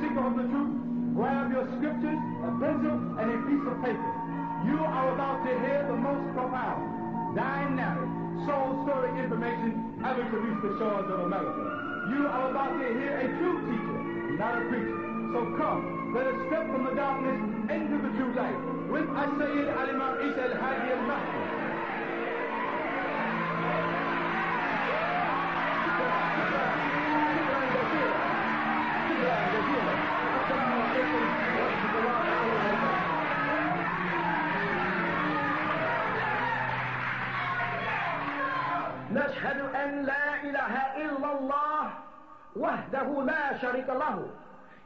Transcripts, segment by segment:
seeker of the truth, grab your scriptures, a pencil, and a piece of paper. You are about to hear the most profound, dynamic, soul-stirring information ever to reach the shores of America. You are about to hear a true teacher, not a preacher. So come, let us step from the darkness into the true light with As-Sayyid Al-Imam Al-Hadi Al-Mahdi. نشهد أن لا إله إلا الله وحده لا شريك له.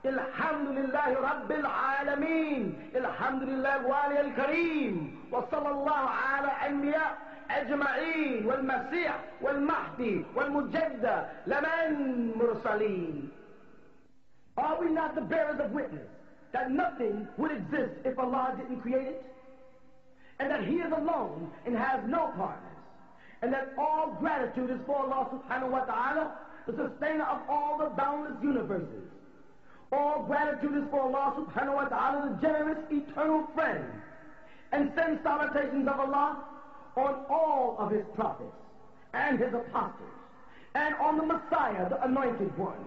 الحمد لله رب العالمين. الحمد لله الوالي الكريم. وصلى الله على أنبياء أجمعين والمسيح والمهدي والمجدد لمن مرسلين Are we not the bearers of witness that nothing would exist if Allah didn't create it? And that He is alone and has no partners? And that all gratitude is for Allah subhanahu wa ta'ala, the sustainer of all the boundless universes. All gratitude is for Allah subhanahu wa ta'ala, the generous eternal friend. And send salutations of Allah on all of His prophets and His apostles, and on the Messiah, the anointed one,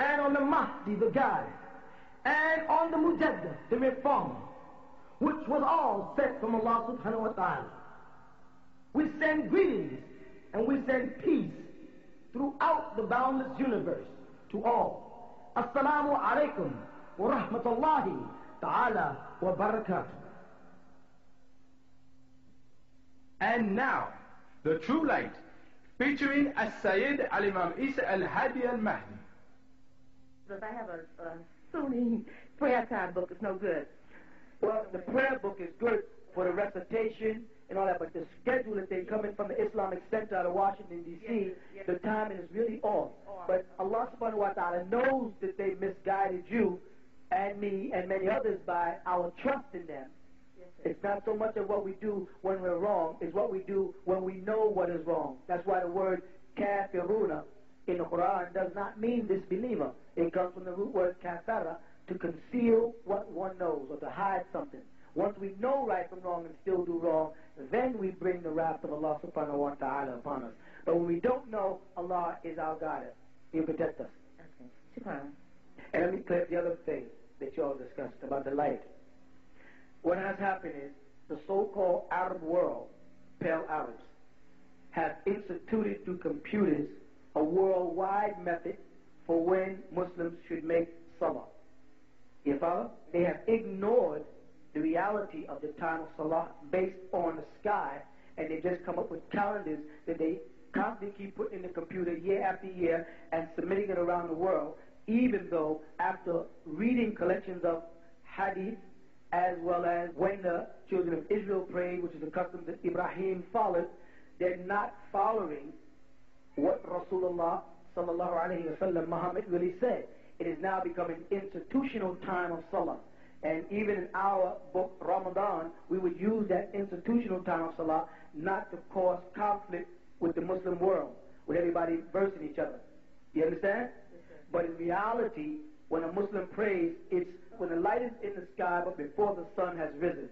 and on the Mahdi, the guide, and on the Mujaddid, the reformer, which was all sent from Allah subhanahu wa ta'ala. We send greetings and we send peace throughout the boundless universe to all. Assalamu alaikum wa rahmatullahi ta'ala wa barakatuh. And now, the true light, featuring As-Sayyid Al-Imam Isa Al-Hadi Al-Mahdi. If I have a, a Sunni prayer time book, it's no good. Well, the prayer book is good for the recitation and all that, but the schedule that they coming from the Islamic Center out of Washington, D.C., the timing is really off. But Allah subhanahu wa ta'ala knows that they misguided you and me and many others by our trust in them. It's not so much of what we do when we're wrong, it's what we do when we know what is wrong. That's why the word kafiruna in the Quran does not mean disbeliever. It comes from the root word kafara, to conceal what one knows or to hide something. Once we know right from wrong and still do wrong, then we bring the wrath of Allah subhanahu wa ta'ala upon us. But when we don't know, Allah is our God. He'll protect us. Okay. And let me clear up the other thing that you all discussed about the light. What has happened is the so-called Arab world, pale Arabs, have instituted through computers a worldwide method for when Muslims should make salah. You uh, follow? They have ignored the reality of the time of salah based on the sky, and they just come up with calendars that they constantly keep putting in the computer year after year and submitting it around the world, even though after reading collections of hadith as well as when the children of Israel prayed, which is a custom that Ibrahim followed, they're not following what Rasulullah sallallahu alayhi wa sallam, Muhammad really said. It is now becoming institutional time of Salah. And even in our book, Ramadan, we would use that institutional time of Salah not to cause conflict with the Muslim world, with everybody versing each other. You understand? But in reality, when a Muslim prays, it's when the light is in the sky, but before the sun has risen.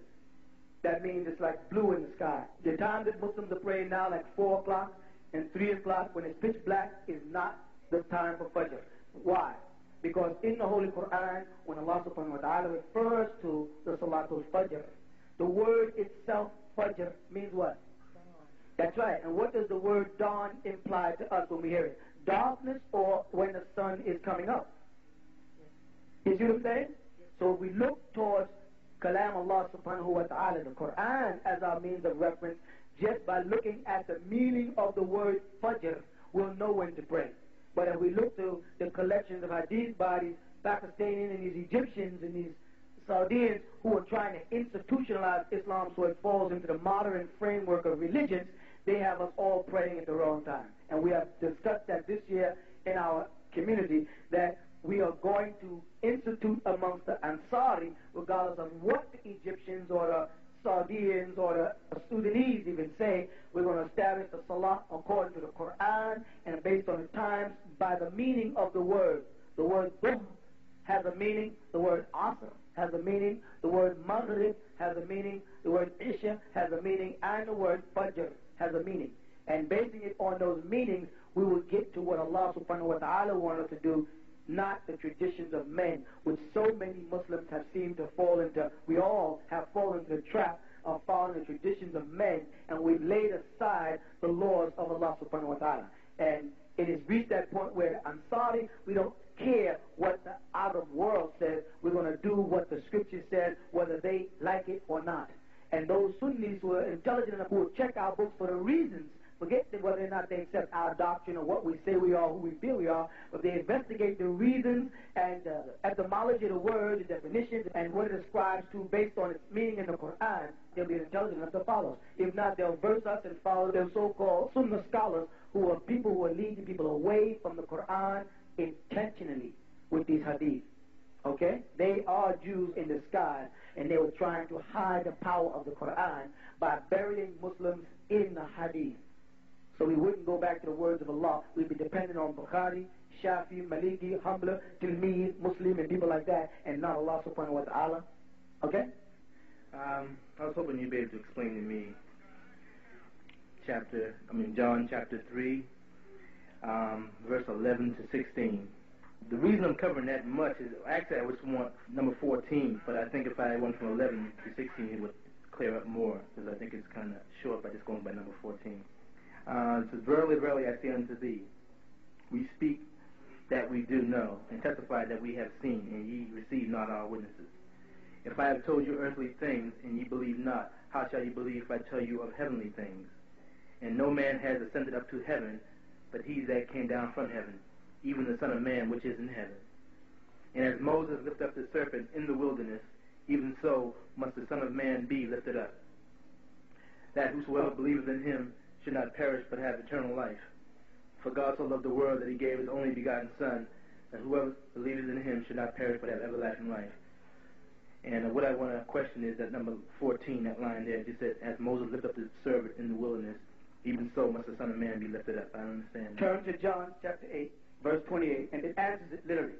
That means it's like blue in the sky. The time that Muslims are praying now, like 4 o'clock and 3 o'clock, when it's pitch black, is not the time for Fajr. Why? Because in the Holy Quran, when Allah subhanahu wa ta'ala refers to the Salatul Fajr, the word itself, Fajr, means what? That's right. And what does the word dawn imply to us when we hear it? Darkness or when the sun is coming up? You see what I'm saying? So if we look towards Kalam Allah subhanahu wa ta'ala, the Quran, as our means of reference, just by looking at the meaning of the word Fajr, we'll know when to pray. But if we look to the collections of hadith by these Pakistanians and these Egyptians and these Saudians who are trying to institutionalize Islam so it falls into the modern framework of religions, they have us all praying at the wrong time. And we have discussed that this year in our community that we are going to institute amongst the Ansari, regardless of what the Egyptians or Saudians or the Sudanese even say, we're going to establish the Salah according to the Quran and based on the times by the meaning of the word. the word dhuhr has a meaning, the word asr has a meaning, the word maghrib has a meaning, the word isha has a meaning, and the word fajr has a meaning. And basing it on those meanings, we will get to what Allah subhanahu wa ta'ala wanted us to do, not the traditions of men, which so many Muslims have seemed to fall into. We all have fallen into the trap of following the traditions of men, and we've laid aside the laws of Allah subhanahu wa ta'ala. And it has reached that point where, I'm sorry, we don't care what the outer world says. We're going to do what the scripture says, whether they like it or not. And those Sunnis who are intelligent enough who will check our books for the reasons Forget whether or not they accept our doctrine or what we say we are, who we feel we are, but they investigate the reasons and uh, etymology of the words, the definitions, and what it ascribes to based on its meaning in the Quran, they'll be intelligent enough to follow. If not, they'll verse us and follow their so-called Sunnah scholars who are people who are leading people away from the Quran intentionally with these hadiths. Okay? They are Jews in disguise, and they were trying to hide the power of the Quran by burying Muslims in the hadith. So we wouldn't go back to the words of Allah. We'd be dependent on Bukhari, Shafi, Maliki, Hanbali, Tirmidhi, Muslim, and people like that, and not Allah subhanahu wa ta'ala. Okay? Um, I was hoping you'd be able to explain to me chapter, I mean John chapter 3, um, verse 11 to 16. The reason I'm covering that much is, actually I was want number 14, but I think if I went from 11 to 16 it would clear up more, because I think it's kind of short by just going by number 14. Uh, it says, Verily, verily, I say unto thee, we speak that we do know, and testify that we have seen, and ye receive not our witnesses. If I have told you earthly things, and ye believe not, how shall ye believe if I tell you of heavenly things? And no man has ascended up to heaven, but he that came down from heaven, even the Son of Man which is in heaven. And as Moses lifted up the serpent in the wilderness, even so must the Son of Man be lifted up, that whosoever believeth in him should not perish but have eternal life. For God so loved the world that he gave his only begotten Son, that whoever believes in him should not perish but have everlasting life. And uh, what I want to question is that number 14, that line there, just said, as Moses lifted up the serpent in the wilderness, even so must the Son of Man be lifted up. I don't understand. Turn to John chapter 8, verse 28, and it answers it literally.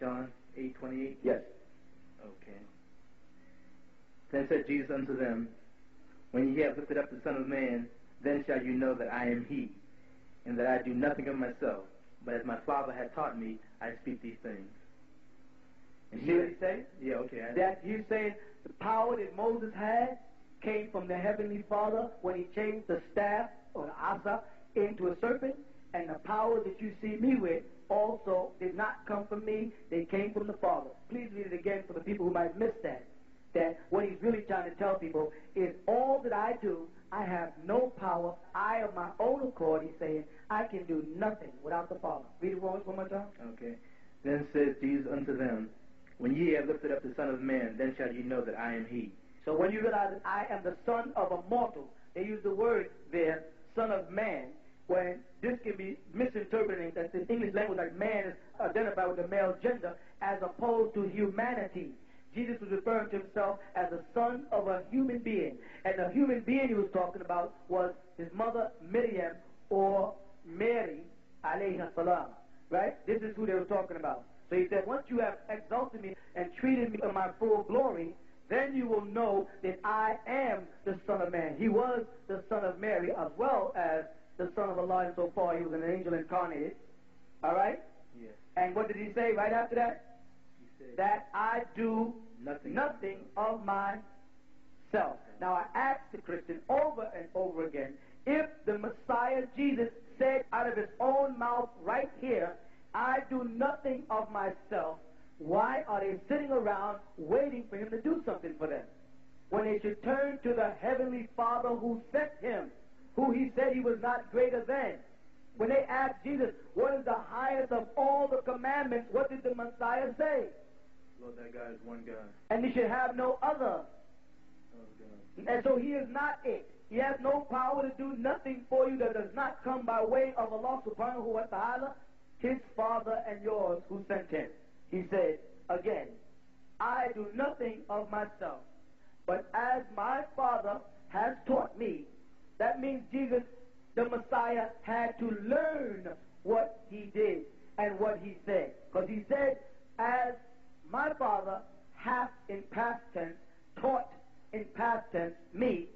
John 8, 28? Yes. Okay. Then said Jesus unto them, When ye have lifted up the Son of Man, then shall you know that I am he, and that I do nothing of myself, but as my Father hath taught me, I speak these things. And what he's saying? Yeah, okay. I, That he's saying the power that Moses had came from the heavenly Father when he changed the staff or the asa into a serpent, and the power that you see me with also did not come from me, they came from the Father. Please read it again for the people who might miss that. That what he's really trying to tell people is all that I do, I have no power. I, of my own accord, he's saying, I can do nothing without the Father. Read it one one more time. Okay. Then says Jesus unto them, When ye have lifted up the Son of Man, then shall ye know that I am he. So when you realize that I am the son of a mortal, they use the word there, son of man, when this can be misinterpreted that the English language like man is identified with the male gender as opposed to humanity. Jesus was referring to himself as the son of a human being. And the human being he was talking about was his mother Miriam or Mary alayhi salam. Right? This is who they were talking about. So he said, once you have exalted me and treated me in my full glory, then you will know that I am the Son of Man. He was the Son of Mary as well as the Son of Allah so far. He was an angel incarnated. All right? Yes. And what did he say right after that? That I do Nothing. nothing of myself. Now I ask the Christian over and over again, if the Messiah Jesus said out of his own mouth right here, I do nothing of myself, why are they sitting around waiting for him to do something for them? When they should turn to the heavenly Father who sent him, who he said he was not greater than. When they asked Jesus, what is the highest of all the commandments, what did the Messiah say? Lord, that God is one God. And he should have no other. Oh, God. And so he is not it. He has no power to do nothing for you that does not come by way of Allah subhanahu wa ta'ala, his father and yours who sent him. He said, again, I do nothing of myself, but as my father has taught me, that means Jesus, the Messiah, had to learn what he did. and what he said. Because he said, as my Father hath in past tense taught in past tense me,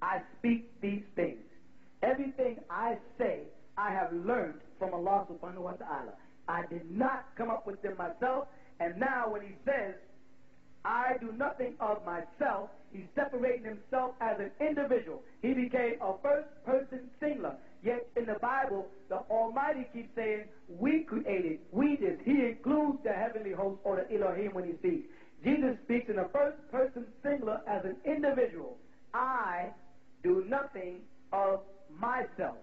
I speak these things. Everything I say, I have learned from Allah subhanahu wa ta'ala. I did not come up with them myself. And now when he says, I do nothing of myself, he's separating himself as an individual. He became a first person singular. Yet in the Bible, the Almighty keeps saying, we created, we did. He includes the heavenly host or the Elohim when he speaks. Jesus speaks in the first person singular as an individual. I do nothing of myself,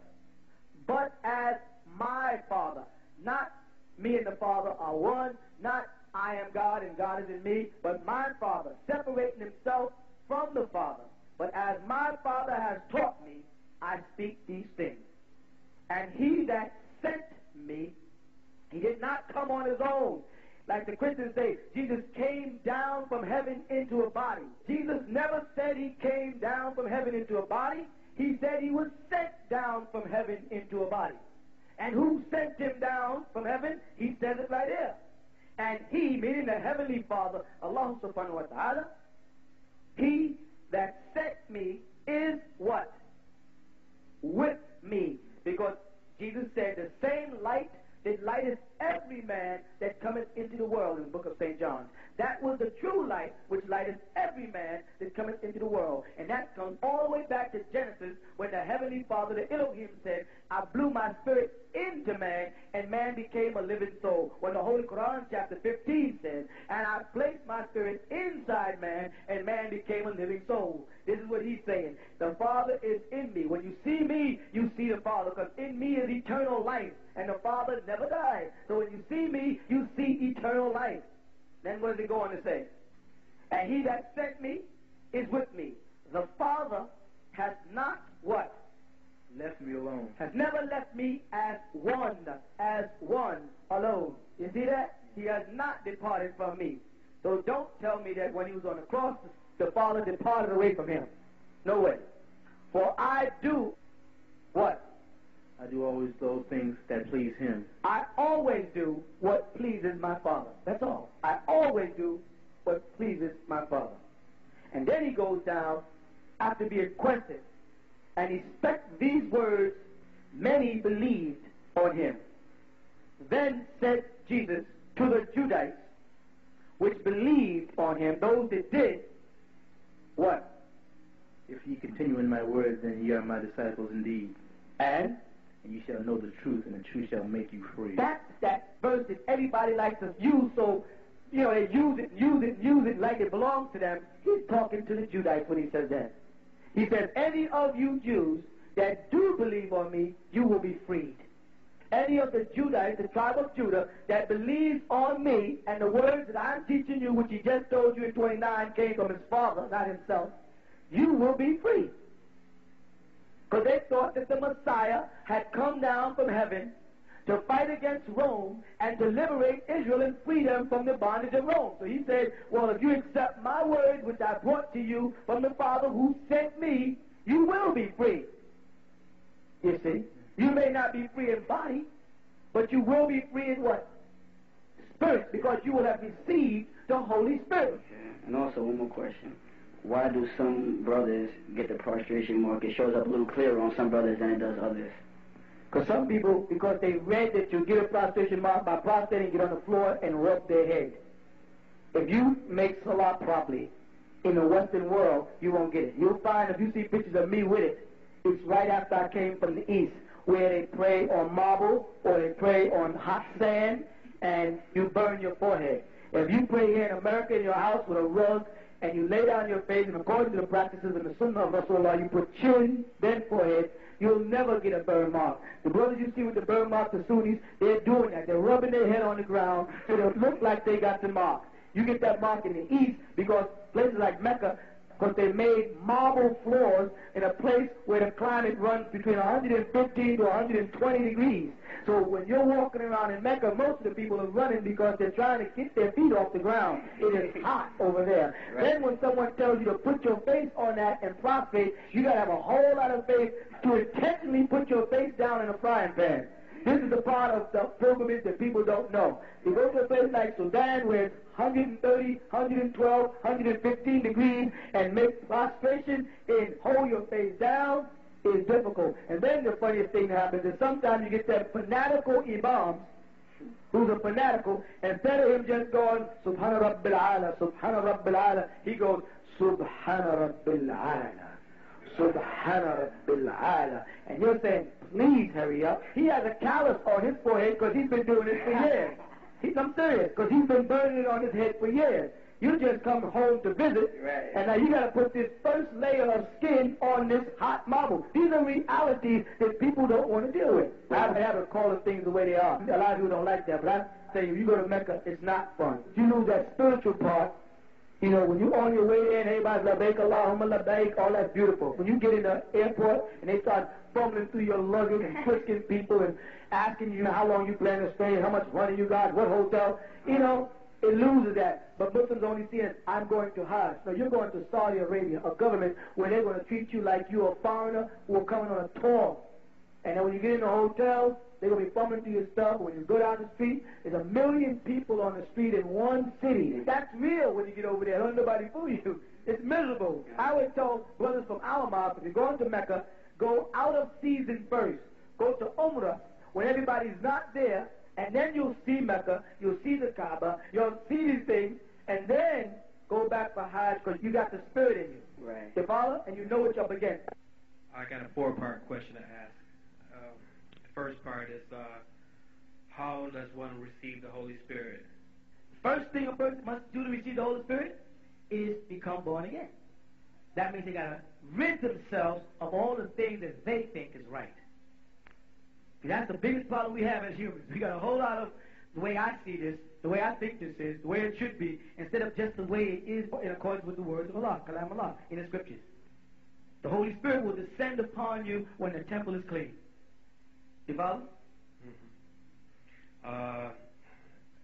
but as my Father. Not me and the Father are one, not I am God and God is in me, but my Father, separating himself from the Father. But as my Father has taught me, I speak these things. And he that sent me, he did not come on his own. Like the Christians say, Jesus came down from heaven into a body. Jesus never said he came down from heaven into a body. He said he was sent down from heaven into a body. And who sent him down from heaven? He says it right here. And he, meaning the Heavenly Father, Allah subhanahu wa ta'ala, he that sent me is what? With me. Because Jesus said the same light that lighteth every man that cometh into the world in the book of St. John. That was the true light which lighteth every man that cometh into the world. And that comes all the way back to Genesis when the Heavenly Father, the Elohim, said, I blew my spirit into man and man became a living soul. When the Holy Quran chapter 15 says, and I placed my spirit inside man and man became a living soul. This is what he's saying. The Father is in me. When you see me, you see the Father because in me is eternal life and the Father never dies. So when you see me, you see eternal life. Then what does he go on to say? And he that sent me is with me. The Father has not what? Left me alone. Has never left me as one, as one alone. You see that? He has not departed from me. So don't tell me that when he was on the cross, the Father departed away from him. No way. For I do what? I do always those things that please him. I always do what pleases my Father. That's all. I always do what pleases my Father. And then he goes down after being questioned. And he spake these words, many believed on him. Then said Jesus to the Judites, which believed on him, those that did, what? If ye continue in my words, then ye are my disciples indeed. And And you shall know the truth, and the truth shall make you free. That's that verse that everybody likes to use, so, you know, they use it, use it, use it like it belongs to them. He's talking to the Judites when he says that. He says, any of you Jews that do believe on me, you will be freed. Any of the Judites, the tribe of Judah, that believes on me and the words that I'm teaching you, which he just told you in 29, came from his father, not himself, you will be free. Because they thought that the Messiah had come down from heaven to fight against Rome and to liberate Israel and free them from the bondage of Rome. So he said, well, if you accept my word, which I brought to you from the Father who sent me, you will be free. You see? You may not be free in body, but you will be free in what? Spirit, because you will have received the Holy Spirit. And also, one more question. Why do some brothers get the prostration mark? It shows up a little clearer on some brothers than it does others. Because some people, because they read that you get a prostration mark by prostrating, get on the floor and rub their head. If you make salah properly in the Western world, you won't get it. You'll find if you see pictures of me with it, it's right after I came from the East, where they pray on marble or they pray on hot sand and you burn your forehead. If you pray here in America in your house with a rug and you lay down your face and according to the practices of the Sunnah of Rasulullah, you put chin, then forehead, you'll never get a burn mark. The brothers you see with the burn marks, the Sunnis, they're doing that. They're rubbing their head on the ground so it'll look like they got the mark. You get that mark in the East because places like Mecca, because they made marble floors in a place where the climate runs between 115 to 120 degrees. So when you're walking around in Mecca, most of the people are running because they're trying to get their feet off the ground. It is hot over there. Then when someone tells you to put your face on that and prostrate, you got to have a whole lot of faith to intentionally put your face down in a frying pan. This is the part of the pilgrimage that people don't know. You go to a place like Sudan where it's 130, 112, 115 degrees and make prostration and hold your face down is difficult. And then the funniest thing happens is sometimes you get that fanatical imam who's a fanatical, instead of him just going, Subhana Rabbil Ala, Subhana Rabbil Ala, he goes, Subhana Rabbil Ala. Subhana Rabbil Ala. And you're saying, please hurry up. Uh, he has a callus on his forehead because he's been doing it for years. He, I'm serious, because he's been burning it on his head for years. You just come home to visit, Right. and now you got to put this first layer of skin on this hot marble. These are realities that people don't want to deal with. I have to call the things the way they are. A lot of people don't like that, but I say if you go to Mecca, it's not fun. You lose that spiritual part. You know, when you're on your way there and everybody's labbaik Allahumma labbaik, all that's beautiful. When you get in the airport and they start fumbling through your luggage and frisking people and asking you how long you plan to stay, how much money you got, what hotel, you know, it loses that. But Muslims only see it, I'm going to Hajj. So you're going to Saudi Arabia, a government where they're going to treat you like you're a foreigner who are coming on a tour. And then when you get in the hotel, they're going to be fumbling through your stuff. When you go down the street, there's a million people on the street in one city. That's real when you get over there. Don't nobody fool you. It's miserable. I always tell brothers from our mosque, if you're going to Mecca, go out of season first. Go to Umrah when everybody's not there, and then you'll see Mecca, you'll see the Kaaba, you'll see these things, and then go back for Hajj because you got the spirit in you. Right. You follow? And you know what you're up against. I got a four-part question to ask. Um, the first part is, uh, how does one receive the Holy Spirit? First thing a person must do to receive the Holy Spirit is become born again. That means they gotta rid themselves of all the things that they think is right. That's the biggest problem we have as humans. We got a whole lot of the way I see this, the way I think this is, the way it should be, instead of just the way it is in accordance with the words of Allah, Kalam Allah, in the scriptures. The Holy Spirit will descend upon you when the temple is clean. Follow? Uh,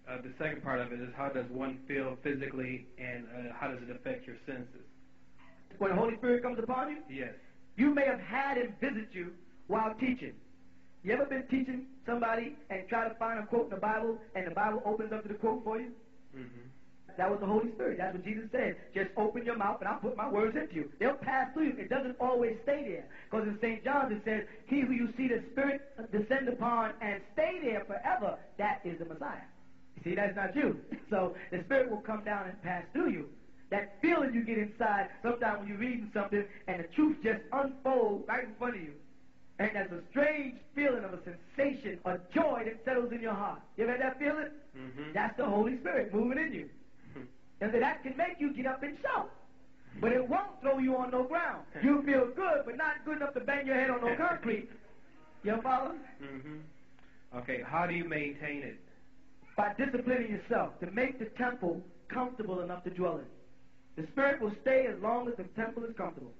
uh, the second part of it is, how does one feel physically, and uh, how does it affect your senses? When the Holy Spirit comes upon you, Yes. You may have had him visit you while teaching. You ever been teaching somebody and try to find a quote in the Bible and the Bible opens up to the quote for you? Mm-hmm. That was the Holy Spirit. That's what Jesus said. Just open your mouth and I'll put my words into you. They'll pass through you. It doesn't always stay there. Because in St. John's it says, He who you see the Spirit descend upon and stay there forever, that is the Messiah. You see, that's not you. So the Spirit will come down and pass through you. That feeling you get inside, sometimes when you're reading something and the truth just unfolds right in front of you. And there's a strange feeling of a sensation, a joy that settles in your heart. You ever had that feeling? Mm-hmm. That's the Holy Spirit moving in you. And that can make you get up and shout. But it won't throw you on no ground. You feel good, but not good enough to bang your head on no concrete. You follow? Mm-hmm. Okay, how do you maintain it? By disciplining yourself to make the temple comfortable enough to dwell in. The Spirit will stay as long as the temple is comfortable.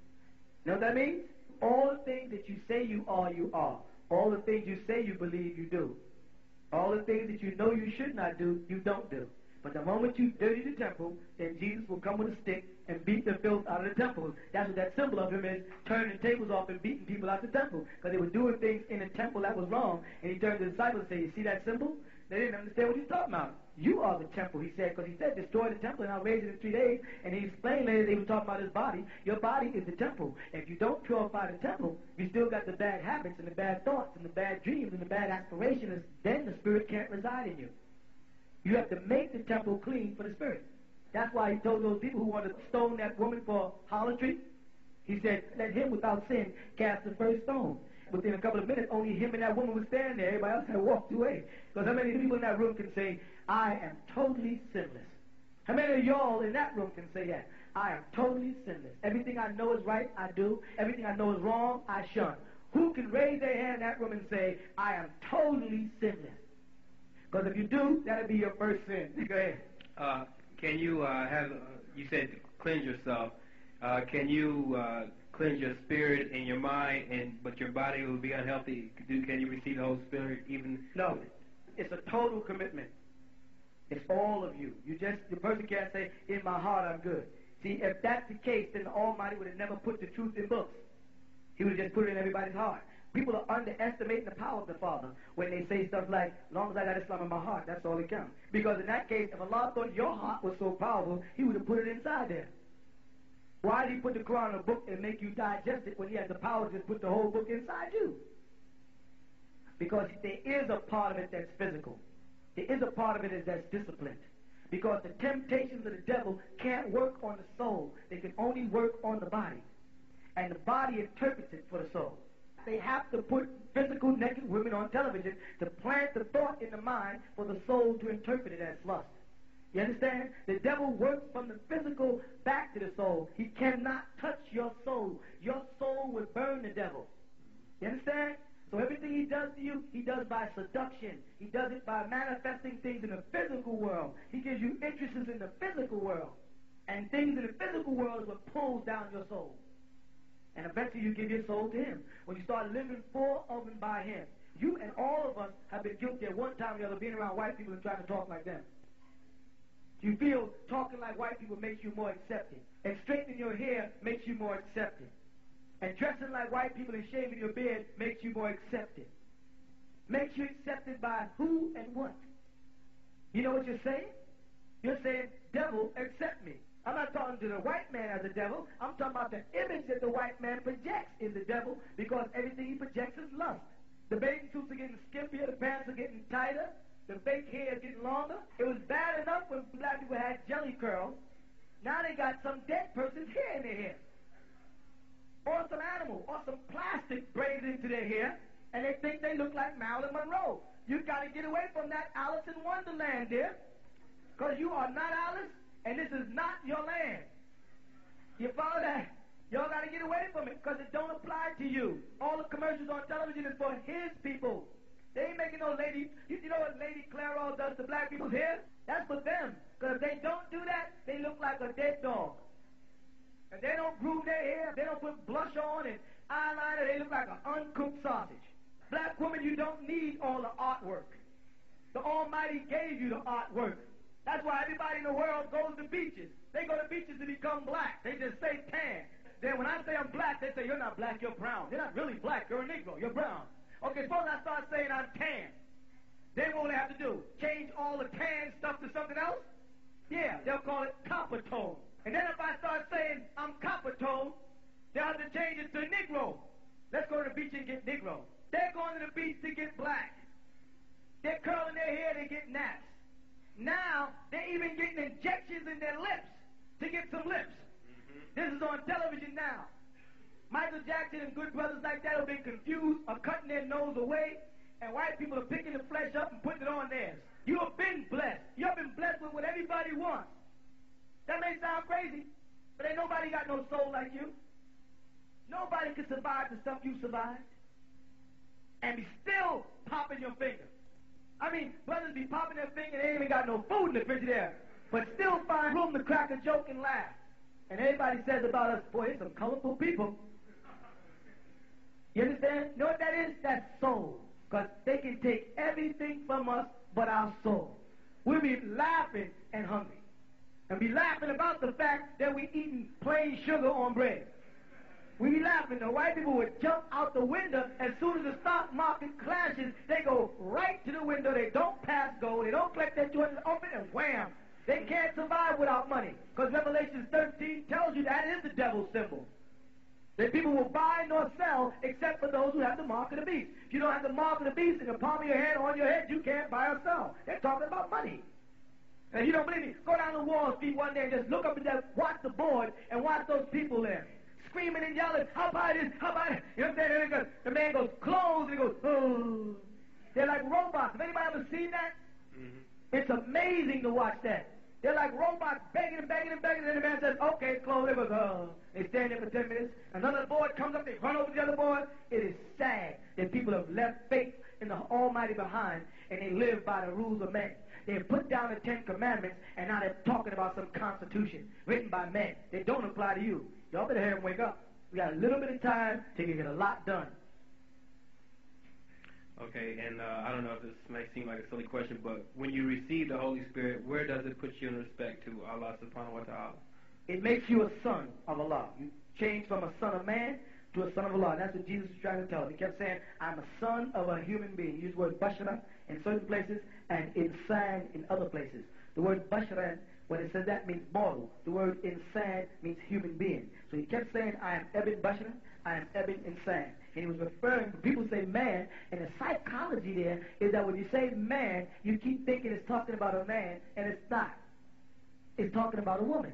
You know what that means? All the things that you say you are, you are. All the things you say you believe, you do. All the things that you know you should not do, you don't do. But the moment you dirty the temple, then Jesus will come with a stick and beat the filth out of the temple. That's what that symbol of him is, turning tables off and beating people out of the temple. Because they were doing things in the temple that was wrong. And he turned to the disciples and said, you see that symbol? They didn't understand what he's talking about. You are the temple, he said, because he said, destroy the temple and I'll raise it in three days. And he explained later, they were talking about his body. Your body is the temple. If you don't purify the temple, you still got the bad habits and the bad thoughts and the bad dreams and the bad aspirations, then the spirit can't reside in you. You have to make the temple clean for the spirit. That's why he told those people who wanted to stone that woman for harlotry, he said, let him without sin cast the first stone. Within a couple of minutes, only him and that woman was standing there. Everybody else had walked away. Because how many people in that room can say, I am totally sinless? How many of y'all in that room can say that? I am totally sinless. Everything I know is right, I do. Everything I know is wrong, I shun. Who can raise their hand in that room and say, I am totally sinless? Because if you do, that'll be your first sin. Go ahead. Uh, can you uh, have? Uh, you said cleanse yourself. Uh, can you uh, cleanse your spirit and your mind, and but your body will be unhealthy? Do can you receive the Holy Spirit even? No. It's a total commitment. It's all of you. You just the person can't say, in my heart I'm good. See, if that's the case, then the Almighty would have never put the truth in books. He would have just put it in everybody's heart. People are underestimating the power of the Father when they say stuff like, as long as I got Islam in my heart, that's all it counts. Because in that case, if Allah thought your heart was so powerful, He would have put it inside there. Why did He put the Quran in a book and make you digest it when He had the power to just put the whole book inside you? Because there is a part of it that's physical. There is a part of it that's disciplined. Because the temptations of the devil can't work on the soul. They can only work on the body. And the body interprets it for the soul. They have to put physical naked women on television to plant the thought in the mind for the soul to interpret it as lust. You understand? The devil works from the physical back to the soul. He cannot touch your soul. Your soul will burn the devil. You understand? So everything he does to you, he does by seduction. He does it by manifesting things in the physical world. He gives you interests in the physical world. And things in the physical world what pulls down your soul. And eventually you give your soul to him. When you start living for, of, and by him. You and all of us have been guilty at one time or the other being around white people and trying to talk like them. You feel talking like white people makes you more accepted. And straightening your hair makes you more accepted. And dressing like white people and shaving your beard makes you more accepted. Makes you accepted by who and what. You know what you're saying? You're saying, devil, accept me. I'm not talking to the white man as a devil. I'm talking about the image that the white man projects in the devil because everything he projects is lust. The bathing suits are getting skimpier, the pants are getting tighter, the fake hair is getting longer. It was bad enough when black people had jelly curls. Now they got some dead person's hair in their hair. Or some animal, or some plastic braided into their hair, and they think they look like Marilyn Monroe. You got to get away from that Alice in Wonderland, dear. Because you are not Alice, and this is not your land. You follow that? Y'all got to get away from it because it don't apply to you. All the commercials on television is for his people. They ain't making no lady. You, you know what Lady Clairol does to black people's hair? That's for them. Because if they don't do that, they look like a dead dog. And they don't groove their hair. They don't put blush on and eyeliner. They look like an uncooked sausage. Black woman, you don't need all the artwork. The Almighty gave you the artwork. That's why everybody in the world goes to beaches. They go to beaches to become black. They just say tan. Then when I say I'm black, they say, you're not black, you're brown. You're not really black, you're a Negro, you're brown. Okay, suppose I start saying I'm tan. Then what will they have to do? Change all the tan stuff to something else? Yeah, they'll call it copper tone. And then if I start saying I'm copper tone, they'll have to change it to Negro. Let's go to the beach and get Negro. They're going to the beach to get black. They're curling their hair to get naps. Now, they're even getting injections in their lips to get some lips. Mm-hmm. This is on television now. Michael Jackson and good brothers like that have been confused, are cutting their nose away, and white people are picking the flesh up and putting it on theirs. You have been blessed. You have been blessed with what everybody wants. That may sound crazy, but ain't nobody got no soul like you. Nobody can survive the stuff you survived and be still popping your finger. I mean, brothers be popping their finger, they ain't even got no food in the refrigerator, but still find room to crack a joke and laugh. And everybody says about us, boy, it's some colorful people. You understand? You know what that is? That's soul. Because they can take everything from us but our soul. We'll be laughing and hungry. And be laughing about the fact that we're eating plain sugar on bread. We be laughing. The white people would jump out the window as soon as the stock market crashes. They go right to the window. They don't pass go. They don't collect their joints open and wham. They can't survive without money. Because Revelation 13 tells you that is the devil's symbol. That people will buy nor sell except for those who have the mark of the beast. If you don't have the mark of the beast in the palm of your hand or on your head, you can't buy or sell. They're talking about money. And if you don't believe me, go down to Wall Street one day and just look up and just watch the board and watch those people there screaming and yelling, how about this, how about it? You know what I'm saying? The man goes, close, and he goes, oh. They're like robots. Have anybody ever seen that? Mm-hmm. It's amazing to watch that. They're like robots begging and begging and begging, and the man says, okay, close. They goes, oh. They stand there for 10 minutes. Another board comes up, they run over the other board. It is sad that people have left faith in the Almighty behind, and they live by the rules of man. They put down the Ten Commandments, and now they're talking about some constitution written by men. They don't apply to you. Y'all better have him wake up. We got a little bit of time to get a lot done. Okay, and uh, I don't know if this may seem like a silly question, but when you receive the Holy Spirit, where does it put you in respect to Allah subhanahu wa ta'ala? It makes you a son of Allah. You change from a son of man to a son of Allah. And That's what Jesus was trying to tell him. He kept saying, I'm a son of a human being. He used the word bashara in certain places and insan in other places. The word bashara, when it says that, means mortal. The word insan means human being. So he kept saying, I am Ibn Bashara, I am Ibn Insan. And he was referring, people say man, and the psychology there is that when you say man, you keep thinking it's talking about a man, and it's not. It's talking about a woman.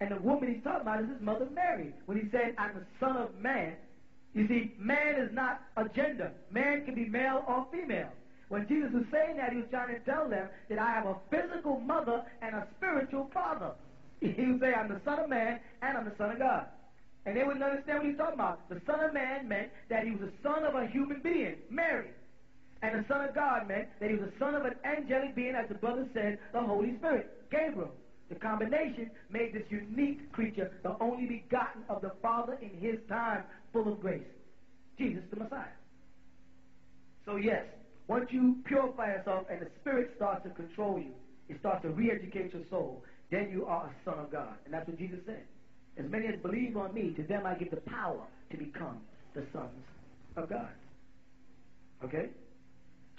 And the woman he's talking about is his mother Mary. When he said, I'm the son of man, you see, man is not a gender. Man can be male or female. When Jesus was saying that, he was trying to tell them that I have a physical mother and a spiritual father. He would say, I'm the son of man and I'm the son of God. And they wouldn't understand what he's talking about. The son of man meant that he was the son of a human being, Mary. And the son of God meant that he was the son of an angelic being, as the brother said, the Holy Spirit, Gabriel. The combination made this unique creature the only begotten of the Father in his time, full of grace. Jesus the Messiah. So yes, once you purify yourself and the Spirit starts to control you, it starts to re-educate your soul, then you are a son of God. And that's what Jesus said. As many as believe on me, to them I give the power to become the sons of God. Okay?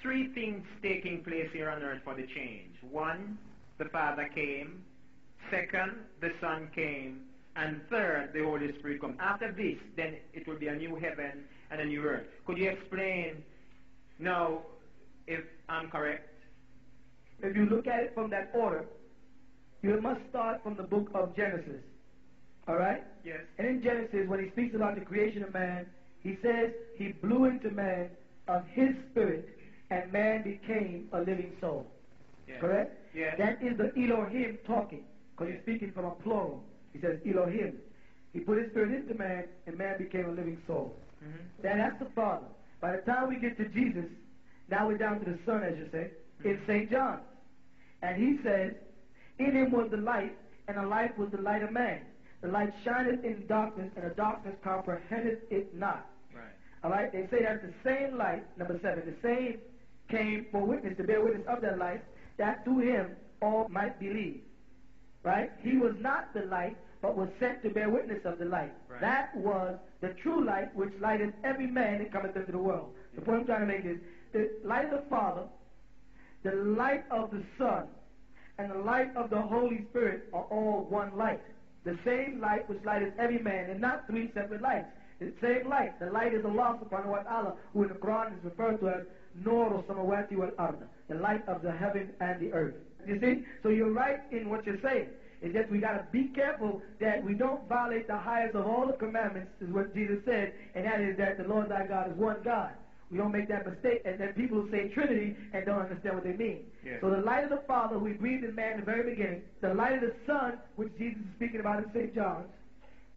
Three things taking place here on earth for the change. One, the Father came. Second, the Son came. And third, the Holy Spirit comes. After this, then it will be a new heaven and a new earth. Could you explain now if I'm correct? If you look at it from that order, you must start from the book of Genesis. All right? Yes. And in Genesis, when he speaks about the creation of man, he says he blew into man of his spirit, and man became a living soul. Yes. Correct? Yes. That is the Elohim talking, because he's speaking from a plural. He says Elohim. He put his spirit into man, and man became a living soul. Mhm. Then that's the Father. By the time we get to Jesus, now we're down to the Son, as you say, in St. John. And he says, In him was the light, and the light was the light of man. The light shineth in darkness, and the darkness comprehendeth it not. Right. All right? They say that the same light, number seven, the same came for witness, to bear witness of that light, that through him all might believe. Right? He was not the light, but was sent to bear witness of the light. Right. That was the true light which lighteth every man that cometh into the world. The point I'm trying to make is the light of the Father, the light of the Son, and the light of the Holy Spirit are all one light. The same light which lighteth every man, and not three separate lights. The same light. The light is Allah subhanahu wa ta'ala, who in the Quran is referred to as Nur samawati wal arda, the light of the heaven and the earth. You see? So you're right in what you're saying. It's just we got to be careful that we don't violate the highest of all the commandments, is what Jesus said, and that is that the Lord thy God is one God. We don't make that mistake, and then people say Trinity and don't understand what they mean. Yes. So the light of the Father, who he breathed in man in the very beginning, the light of the Son, which Jesus is speaking about in St. John's,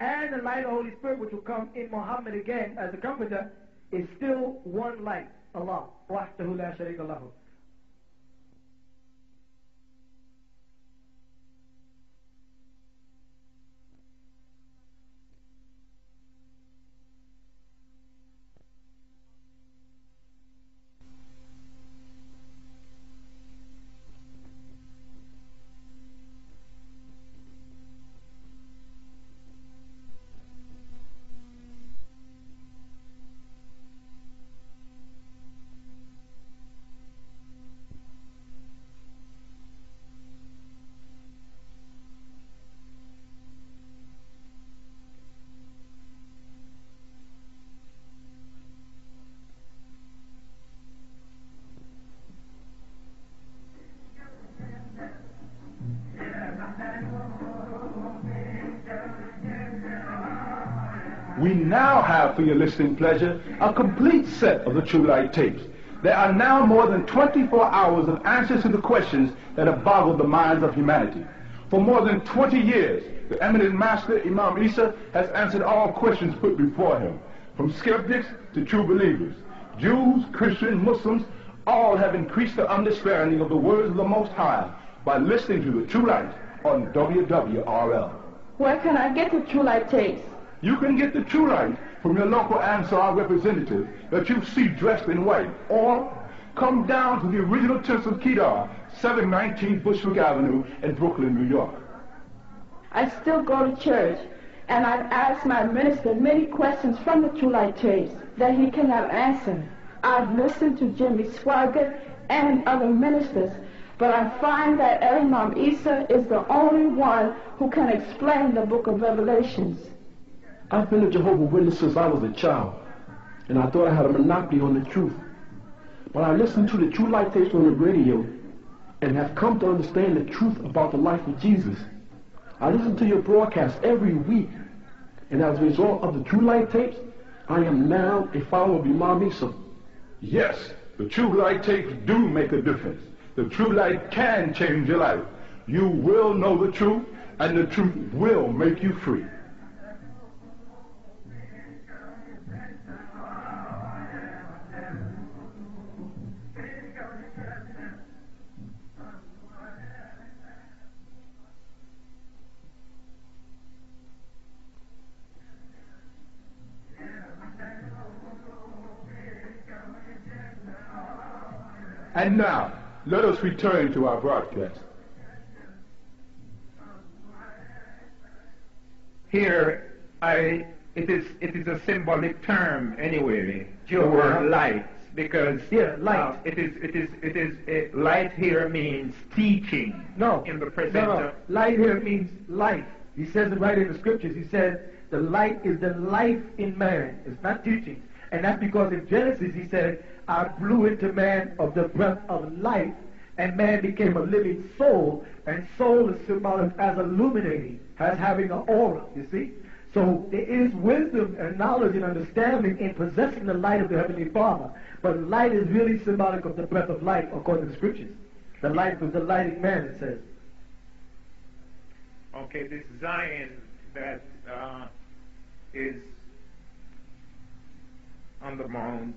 and the light of the Holy Spirit, which will come in Muhammad again as a comforter, is still one light. Allah. For your listening pleasure a complete set of the True Light tapes. There are now more than 24 hours of answers to the questions that have boggled the minds of humanity. For more than 20 years, the eminent master Imam Isa has answered all questions put before him, from skeptics to true believers. Jews, Christians, Muslims, all have increased their understanding of the words of the Most High by listening to the True Light on WWRL. Where can I get the True Light tapes? You can get the true light from your local Ansar representative that you see dressed in white, or come down to the original Church of Kedar, 719 Bushwick Avenue in Brooklyn, New York. I still go to church, And I've asked my minister many questions from the True Light tapes that he cannot answer. I've listened to Jimmy Swaggart and other ministers, but I find that Imam Isa is the only one who can explain the book of Revelations. I've been a Jehovah Witness since I was a child, and I thought I had a monopoly on the truth. But I listened to the True Light tapes on the radio and have come to understand the truth about the life of Jesus. I listen to your broadcast every week, and as a result of the True Light tapes, I am now a follower of Imam Isa. Yes, the True Light tapes do make a difference. The True Light can change your life. You will know the truth, and the truth will make you free. And now, let us return to our broadcast. Here, I it is it is a symbolic term anyway. The word light, because Yeah, light. uh, it is it is it is uh, light here means teaching. No. in the No, present. no. Light here means life. He says it right in the scriptures. He said the light is the life in man. It's not teaching. And that's because in Genesis he said, I blew into man of the breath of life, and man became a living soul, and soul is symbolic as illuminating, as having an aura, you see? So there is wisdom and knowledge and understanding in possessing the light of the Heavenly Father. But light is really symbolic of the breath of life, according to the scriptures. The light was the lighting man, it says. Okay, this Zion that uh, is on the mount,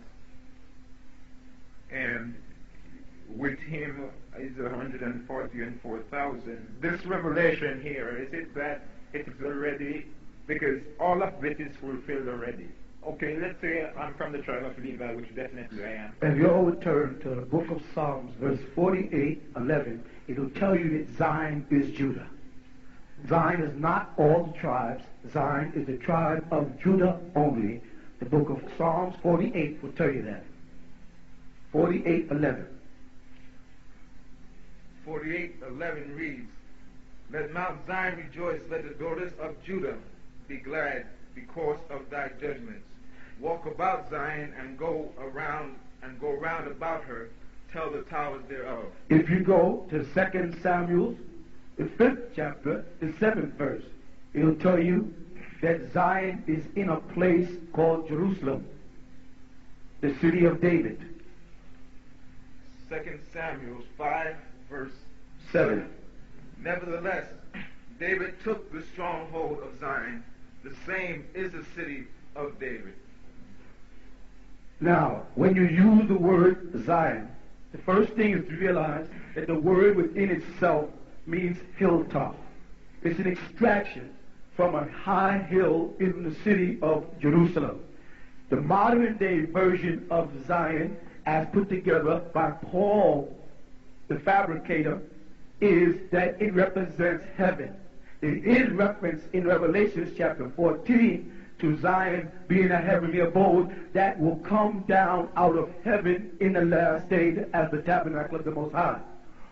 and with him is 140 and 4,000. This revelation here, is it that it is already, because all of it is fulfilled already. Okay, let's say I'm from the tribe of Levi, which definitely I am. If you all turn to the book of Psalms, verse 48, 11, it'll tell you that Zion is Judah. Zion is not all the tribes. Zion is the tribe of Judah only. The book of Psalms 48 will tell you that. 48, 11. 48:11 reads, Let Mount Zion rejoice, let the daughters of Judah be glad because of thy judgments. Walk about Zion and go around and go round about her, tell the towers thereof. If you go to 2 Samuel, the fifth chapter, the seventh verse, it'll tell you that Zion is in a place called Jerusalem, the city of David. 2 Samuel 5 verse Seven. Nevertheless, David took the stronghold of Zion. The same is the city of David. Now, when you use the word Zion, the first thing is to realize that the word within itself means hilltop. It's an extraction from a high hill in the city of Jerusalem. The modern day version of Zion, as put together by Paul, the fabricator, is that it represents heaven. There is reference in Revelation chapter 14 to Zion being a heavenly abode that will come down out of heaven in the last days as the tabernacle of the Most High.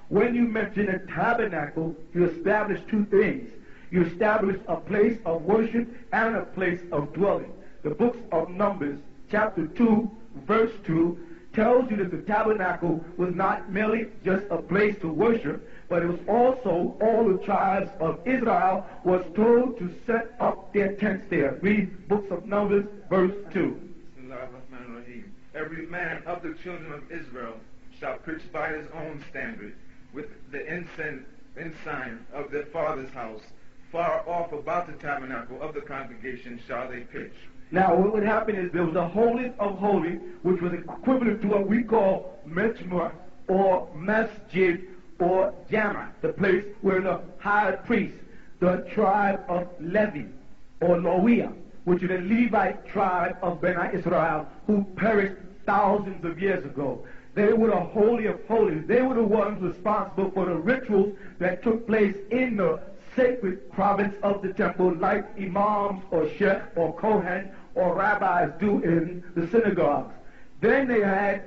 When you mention a tabernacle, you establish two things. You establish a place of worship and a place of dwelling. The books of Numbers, chapter 2, verse 2, tells you that the tabernacle was not merely just a place to worship, but it was also all the tribes of Israel was told to set up their tents there. Read books of Numbers, verse 2. Bismillahirrahmanirrahim. Every man of the children of Israel shall preach by his own standard, with the ensign, ensign of their father's house. Far off about the tabernacle of the congregation shall they pitch. Now, what would happen is there was a holies of holies, which was equivalent to what we call Mezmor or Masjid or Jama, the place where the high priest, the tribe of Levi or Loia, which is the Levite tribe of Beni Israel, who perished thousands of years ago. They were the holy of holies. They were the ones responsible for the rituals that took place in the sacred province of the temple like imams or sheikh or kohen or rabbis do in the synagogues. Then they had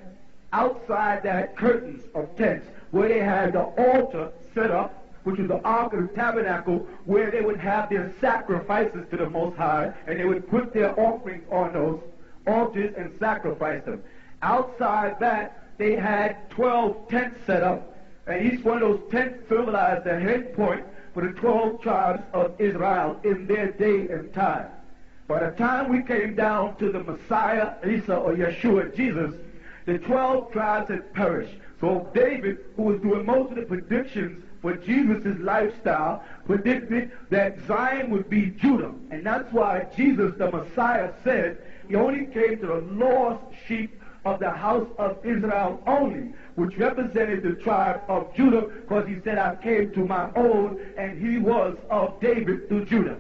outside had curtains of tents where they had the altar set up which was the Ark of the Tabernacle, where they would have their sacrifices to the Most High, and they would put their offerings on those altars and sacrifice them. Outside that, they had 12 tents set up, and each one of those tents symbolized the head point for the 12 tribes of Israel in their day and time. By the time we came down to the Messiah, Isa, or Yeshua, Jesus, the 12 tribes had perished. So David, who was doing most of the predictions for Jesus' lifestyle, predicted that Zion would be Judah. And that's why Jesus, the Messiah, said he only came to the lost sheep of the house of Israel only, which represented the tribe of Judah, because he said, I came to my own, and he was of David through Judah.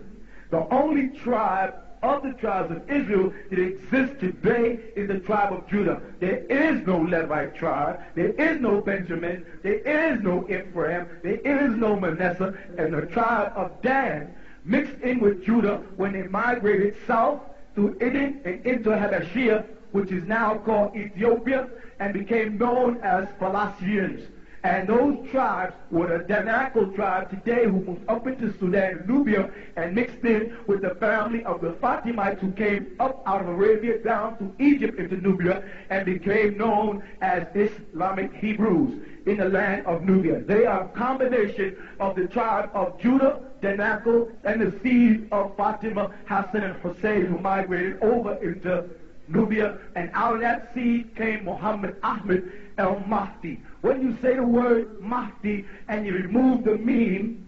The only tribe of the tribes of Israel that exists today is the tribe of Judah. There is no Levite tribe. There is no Benjamin. There is no Ephraim. There is no Manasseh. And the tribe of Dan mixed in with Judah when they migrated south through Eden and into Habashia, which is now called Ethiopia, and became known as Phalastinians. And those tribes were the Danakil tribe today who moved up into Sudan and Nubia and mixed in with the family of the Fatimites who came up out of Arabia down to Egypt into Nubia and became known as Islamic Hebrews in the land of Nubia. They are a combination of the tribe of Judah, Danakil, and the seed of Fatima, Hassan, and Hussein who migrated over into Nubia, and out of that seed came Muhammad Ahmed El Mahdi. When you say the word Mahdi and you remove the meem,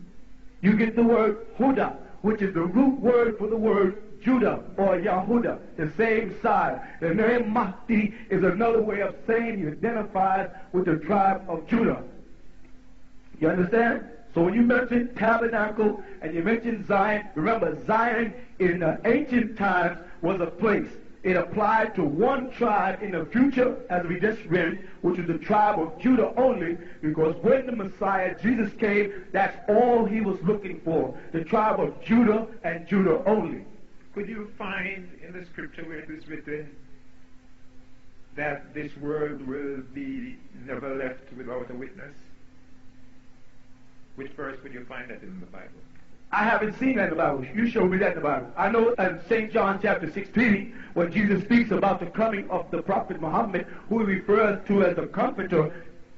you get the word Huda, which is the root word for the word Judah or Yahuda, the same side. The name Mahdi is another way of saying he identifies with the tribe of Judah. You understand? So when you mention tabernacle and you mention Zion, remember Zion in the ancient times was a place. It applied to one tribe in the future, as we just read, which is the tribe of Judah only, because when the Messiah, Jesus came, that's all he was looking for, the tribe of Judah and Judah only. Could you find in the scripture where it is written that this world will be never left without a witness? Which verse would you find that in the Bible? I haven't seen that in the Bible. You showed me that in the Bible. I know in St. John chapter 16, when Jesus speaks about the coming of the Prophet Muhammad, who he refers to as the Comforter,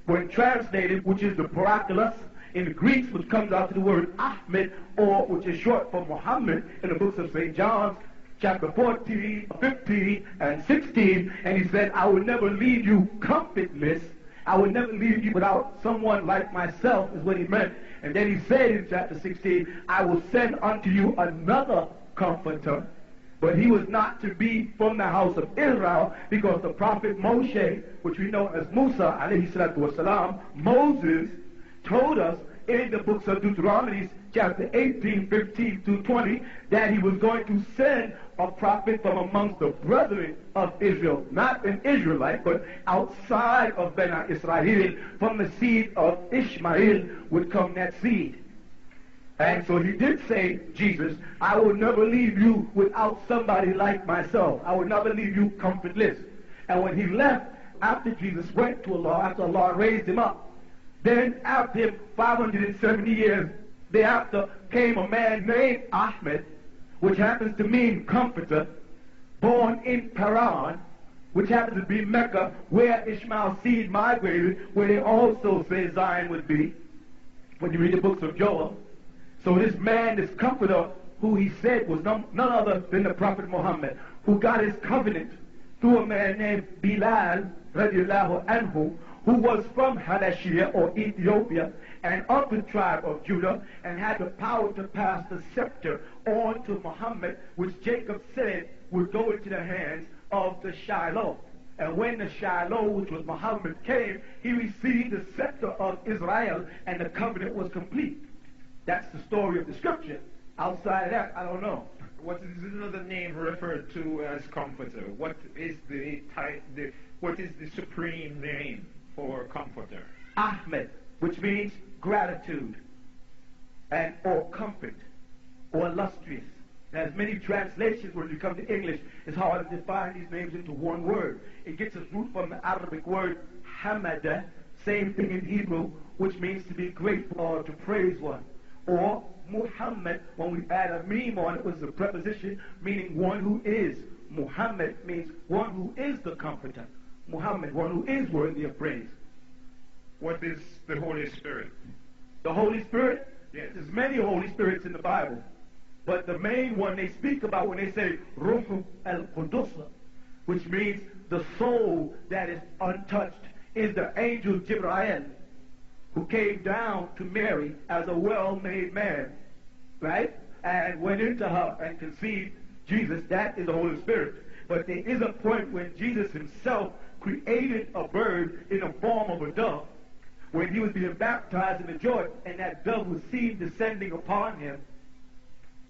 when translated, which is the Parakelos, in the Greeks, which comes out to the word Ahmed, or which is short for Muhammad, in the books of St. John, chapter 14, 15, and 16, and he said, I will never leave you comfortless. I will never leave you without someone like myself, is what he meant. And then he said in chapter 16, I will send unto you another comforter. But he was not to be from the house of Israel because the prophet Moshe, which we know as Musa, alayhi Moses, told us in the books of Deuteronomy, chapter 18, 15 to 20, that he was going to send a prophet from amongst the brethren of Israel, not an Israelite, but outside of Bena Israel, from the seed of Ishmael would come that seed. And so he did say, Jesus, I will never leave you without somebody like myself. I will never leave you comfortless. And when he left, after Jesus went to Allah, after Allah raised him up, then after him, 570 years thereafter, came a man named Ahmed, which happens to mean comforter, born in Paran, which happens to be Mecca, where Ishmael's seed migrated, where they also say Zion would be, when you read the books of Joel. So this man, this comforter, who he said was none, other than the Prophet Muhammad, who got his covenant through a man named Bilal, radiallahu anhu, who was from Habashia or Ethiopia and of the tribe of Judah and had the power to pass the scepter on to Muhammad, which Jacob said would go into the hands of the Shiloh. And when the Shiloh, which was Muhammad, came, he received the scepter of Israel and the covenant was complete. That's the story of the scripture. Outside of that, I don't know. What is another name referred to as comforter? What is the type, the, what is the supreme name for comforter? Ahmed, which means gratitude. and or comfort or illustrious. There's many translations when you come to English. It's hard to define these names into one word. It gets its root from the Arabic word hamada, same thing in Hebrew, which means to be grateful or to praise one. Or Muhammad, when we add a meem on it, was a preposition meaning one who is. Muhammad means one who is the comforter. Muhammad, one who is worthy of praise. What is the Holy Spirit? The Holy Spirit? Yes. There's many Holy Spirits in the Bible. But the main one they speak about when they say Ruh al-Qudus, which means the soul that is untouched, is the angel Jibrail, who came down to Mary as a well-made man, right? And went into her and conceived Jesus. That is the Holy Spirit. But there is a point when Jesus himself created a bird in the form of a dove when he was being baptized in the Jordan, and that dove was seen descending upon him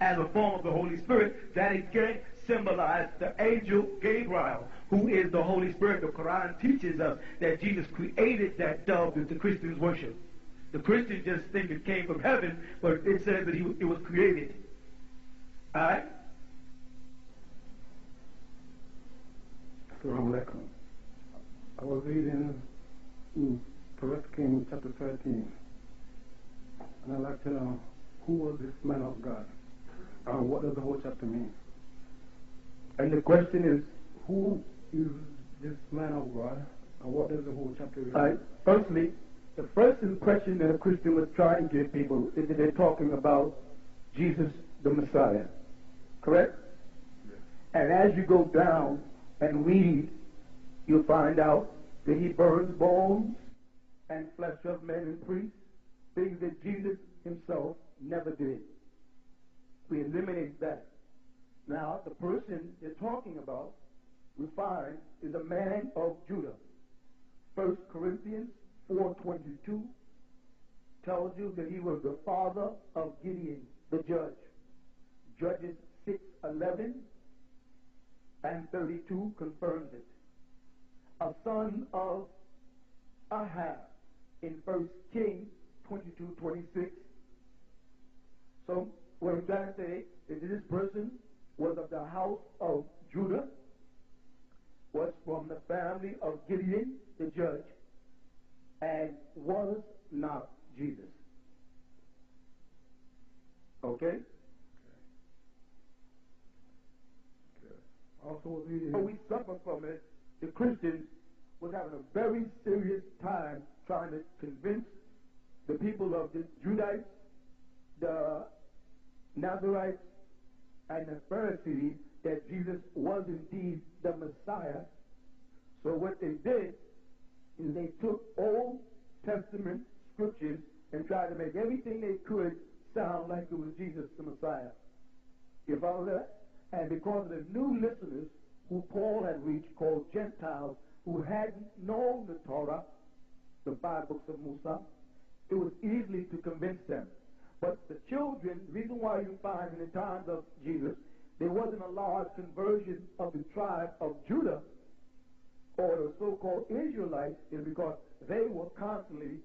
as a form of the Holy Spirit, that again symbolized the angel Gabriel, who is the Holy Spirit. The Quran teaches us that Jesus created that dove that the Christians worship. The Christians just think it came from heaven, but it says that he, it was created. All right? Assalamu alaikum. I was reading in First Kings chapter 13, and I'd like to know who was this man of God, and what does the whole chapter mean? And the question is, Who is this man of God, and what does the whole chapter mean? right, firstly, the first impression that a Christian was trying to give people is that they're talking about Jesus the Messiah. Correct? And as you go down and read, you'll find out that he burns bones and flesh of men and priests, things that Jesus himself never did. We eliminate that. Now, the person they're talking about, we find, is a man of Judah. First Corinthians 4.22 tells you that he was the father of Gideon, the judge. Judges 6.11 and 32 confirms it. A son of Ahab in First Kings 22.26. So what I'm trying to say is this person was of the house of Judah, was from the family of Gideon, the judge, and was not Jesus. Okay? Okay. Also. So we suffer from it. The Christians was having a very serious time trying to convince the people of the Judites, the Nazarites, and the Pharisees that Jesus was indeed the Messiah. So what they did is they took Old Testament scriptures and tried to make everything they could sound like it was Jesus the Messiah. You follow that? And because of the new listeners who Paul had reached, called Gentiles, who hadn't known the Torah, the five books of Musa, it was easy to convince them. But the children, the reason why you find in the times of Jesus, there wasn't a large conversion of the tribe of Judah or the so-called Israelites is because they were constantly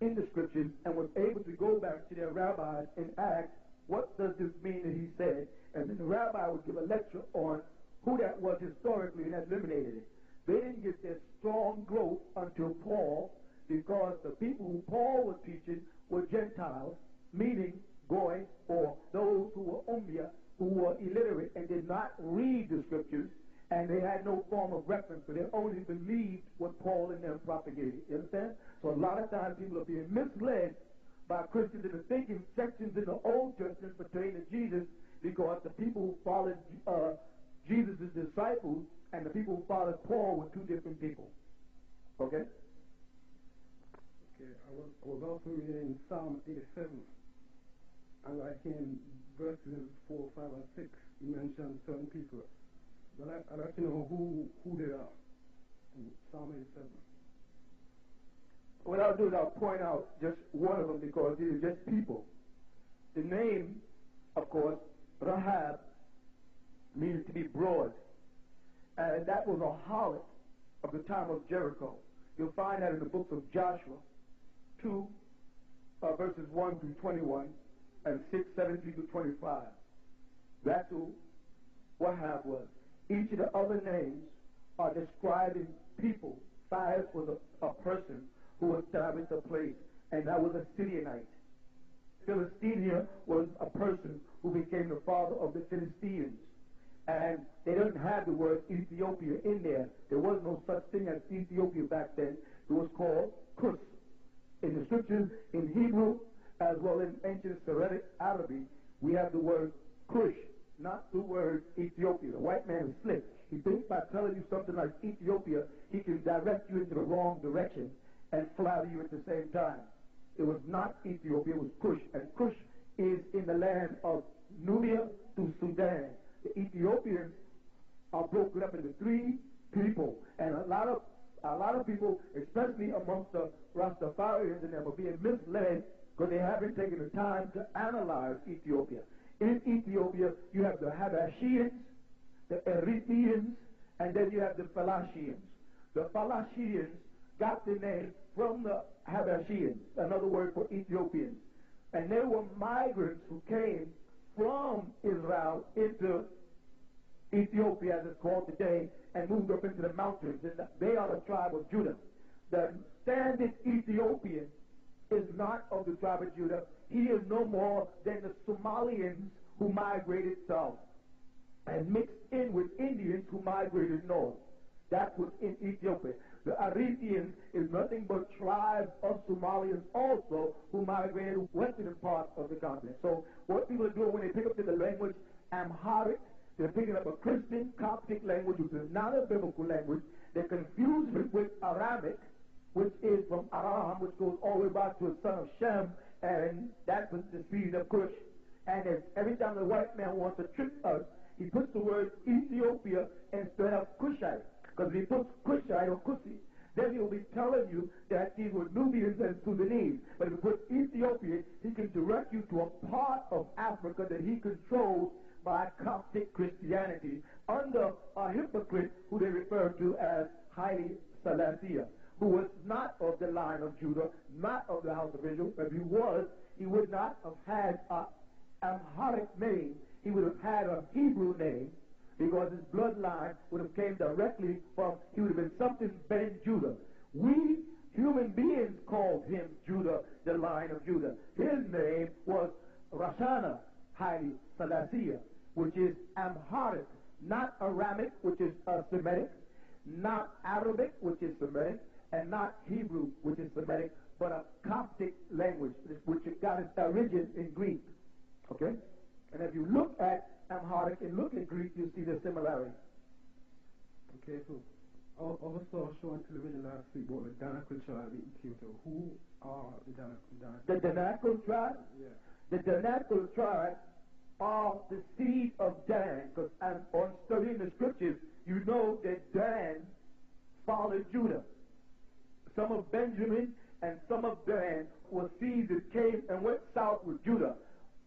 in the scriptures and was able to go back to their rabbis and ask, what does this mean that he said? And then the rabbi would give a lecture on who that was historically and eliminated it. They didn't get their strong growth until Paul because the people who Paul was teaching were Gentiles, meaning going or those who were ummiyah, who were illiterate and did not read the scriptures, and they had no form of reference, so they only believed what Paul and them propagated. You understand? So a lot of times people are being misled by Christians into thinking sections in the Old Testament pertain to Jesus because the people who followed uh, Jesus' disciples and the people who followed Paul were two different people. Okay? I was, also reading Psalm 87, and like in verses 4, 5, and 6, you mentioned certain people. But I, I'd like to know who, who they are in Psalm 87. What I'll do is I'll point out just one of them because these are just people. The name, of course, Rahab, means to be broad. And that was a harlot of the time of Jericho. You'll find that in the books of Joshua 2, uh, verses 1 through 21, and 6, 17 to 25. That's who, what happened was. Each of the other names are describing people. Cyrus was a, a person who established a place, and that was a Sidionite. Philistia was a person who became the father of the Philistines. And they didn't have the word Ethiopia in there. There was no such thing as Ethiopia back then. It was called Kus. In the scriptures, in Hebrew, as well as ancient Syriac Arabic, we have the word Kush, not the word Ethiopia. The white man is slick. He thinks by telling you something like Ethiopia, he can direct you into the wrong direction and flatter you at the same time. It was not Ethiopia, it was Kush. And Kush is in the land of Nubia to Sudan. The Ethiopians are broken up into three people. And a lot of a lot of people, especially amongst the Rastafarians and them, are being misled because they haven't taken the time to analyze Ethiopia. In Ethiopia, you have the Habashians, the Eritreans, and then you have the Falashians. The Falashians got the name from the Habashians, another word for Ethiopians. And they were migrants who came from Israel into Ethiopia, as it's called today, and moved up into the mountains. And they are the tribe of Judah. The standard Ethiopian is not of the tribe of Judah. He is no more than the Somalians who migrated south and mixed in with Indians who migrated north. That was in Ethiopia. The Eritreans is nothing but tribes of Somalians also who migrated western part of the continent. So what people doing when they pick up the language Amharic, they're picking up a Christian Coptic language, which is not a biblical language. They're confused it with Aramic, which is from Aram, which goes all the way back to the son of Shem, and that was the speed of Cush. And if, every time the white man wants to trick us, he puts the word Ethiopia instead of Cushite. Because if he puts Cushite or Kushi, then he'll be telling you that these were Nubians and Sudanese. But if he puts Ethiopia, he can direct you to a part of Africa that he controls by Coptic Christianity under a hypocrite who they refer to as Haile Selassie, who was not of the line of Judah, not of the house of Israel. If he was, he would not have had an Amharic name. He would have had a Hebrew name because his bloodline would have came directly from, he would have been something Ben Judah. We human beings called him Judah, the line of Judah. His name was Rashana Haile Selassie, which is Amharic, not Aramic, which is uh, Semitic, not Arabic, which is Semitic, and not Hebrew, which is Semitic, but a Coptic language, which got its origin in Greek. Okay? And if you look at Amharic and look at Greek, you see the similarity. Okay, so I also showing television last week about the Danakil tribe in Ethiopia. Who are the Danakil? The Danakil tribe? Yeah. The Danakil tribe are the seed of Dan. Because on studying the scriptures, you know that Dan followed Judah. Some of Benjamin and some of Dan were seeds that came and went south with Judah.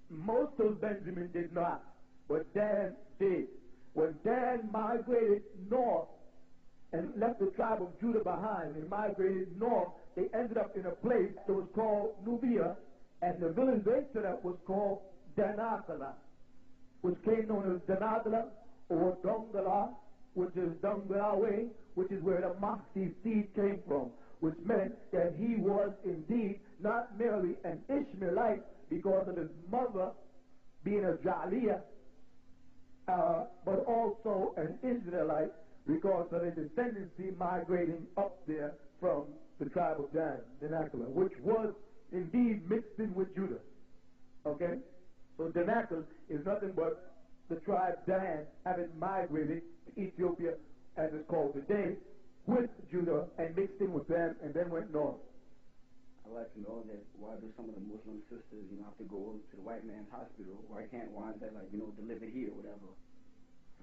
Most of Benjamin did not, but Dan did. When Dan migrated north and left the tribe of Judah behind and migrated north, they ended up in a place that was called Nubia, and the village they set up was called Danakala, which came known as Danakala or Dongala, which is Dongalawe, which is where the Mahdi seed came from, which meant that he was indeed not merely an Ishmaelite because of his mother being a Jaliyah, uh, but also an Israelite because of his descendancy migrating up there from the tribe of Dan, Danakala, which was indeed mixed in with Judah. Okay? So Danakil is nothing but the tribe Dan having migrated to Ethiopia, as it's called today, with Judah and mixed in with them and then went north. I'd like to know that why do some of the Muslim sisters, you know, have to go to the white man's hospital? Why can't one that like, you know, deliver here or whatever?